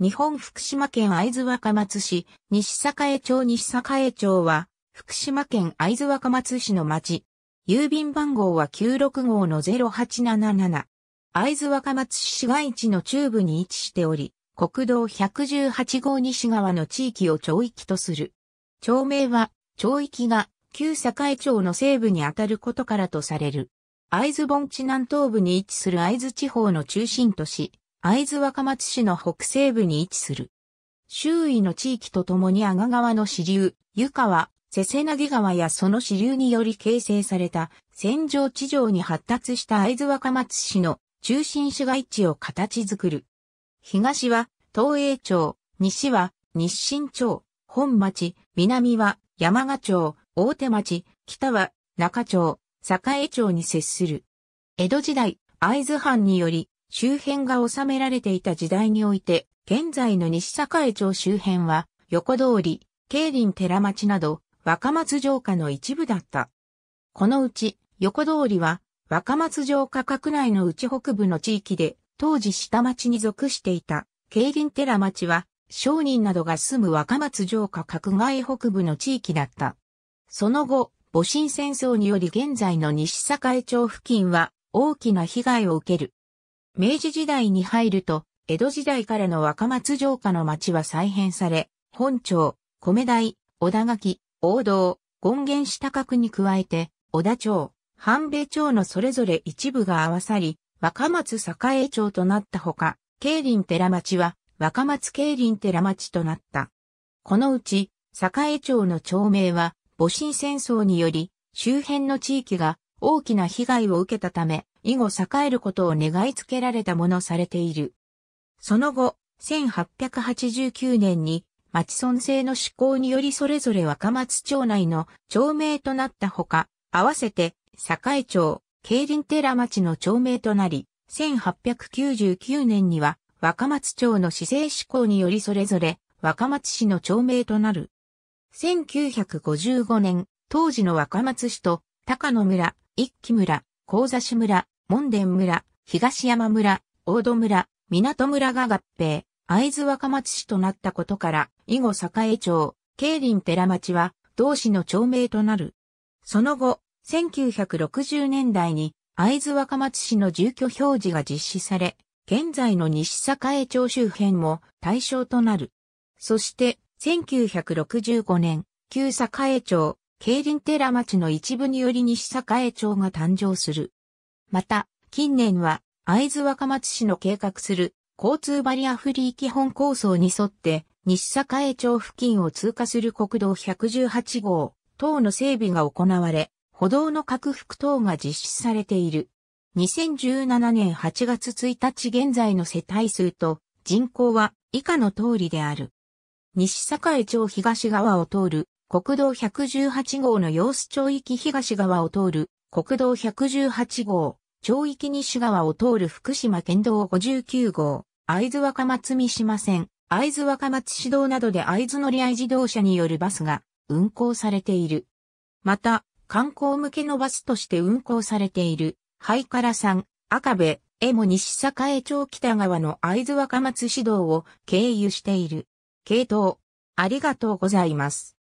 日本福島県会津若松市、西栄町西栄町は、福島県会津若松市の町。郵便番号は96号の0877。会津若松市市街地の中部に位置しており、国道118号西側の地域を町域とする。町名は、町域が旧栄町の西部にあたることからとされる。会津盆地南東部に位置する会津地方の中心都市、会津若松市の北西部に位置する。周囲の地域とともに阿賀川の支流、湯川、瀬瀬なぎ川やその支流により形成された戦場地上に発達した会津若松市の中心市街地を形づる。東は東栄町、西は日清町、本町、南は山賀町、大手町、北は中町、栄町に接する。江戸時代、会津藩により周辺が収められていた時代において、現在の西栄町周辺は横通り、競輪寺町など若松城下の一部だった。このうち横通りは若松城下閣内の内北部の地域で当時下町に属していた競輪寺町は商人などが住む若松城下閣外北部の地域だった。その後、戊辰戦争により現在の西栄町付近は大きな被害を受ける。明治時代に入ると、江戸時代からの若松城下の町は再編され、本町、米台、小田垣、大道、権現下閣に加えて、小田町、半米町のそれぞれ一部が合わさり、若松栄町となったほか、競輪寺町は若松競輪寺町となった。このうち、栄町の町名は、戊辰戦争により、周辺の地域が大きな被害を受けたため、以後栄えることを願いつけられたものされている。その後、1889年に、町村制の施行によりそれぞれ若松町内の町名となったほか、合わせて、栄町、競輪寺町の町名となり、1899年には若松町の市政施行によりそれぞれ若松市の町名となる。1955年、当時の若松市と高野村、一木村、高座市村、門田村、東山村、大戸村、港村が合併、会津若松市となったことから、以後栄町、競輪寺町は同市の町名となる。その後、1960年代に会津若松市の住居表示が実施され、現在の西栄町周辺も対象となる。そして、1965年、旧栄町、競輪寺町の一部により西栄町が誕生する。また、近年は、会津若松市の計画する交通バリアフリー基本構想に沿って、西栄町付近を通過する国道118号等の整備が行われ、歩道の拡幅等が実施されている。2017年8月1日現在の世帯数と人口は以下の通りである。西栄町東側を通る国道118号の様子町域東側を通る国道118号、町域西側を通る福島県道59号、会津若松三島線、会津若松市道などで会津乗り合い自動車によるバスが運行されている。また、観光向けのバスとして運行されている、ハイカラ山、赤部、エモ西栄町北側の会津若松市道を経由している。系統、ありがとうございます。